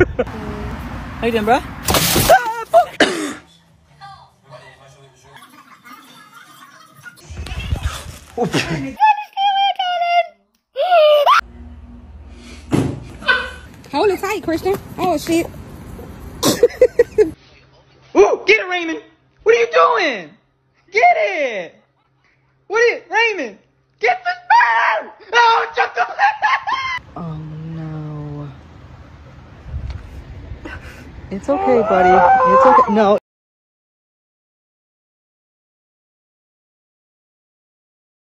How you doing, bro? Hold it tight, Christian. Oh shit. Ooh, get it, Raymond. What are you doing? Get it. What is Raymond? Get the sperm. Oh, jump the. oh no. It's okay, buddy. It's okay. No.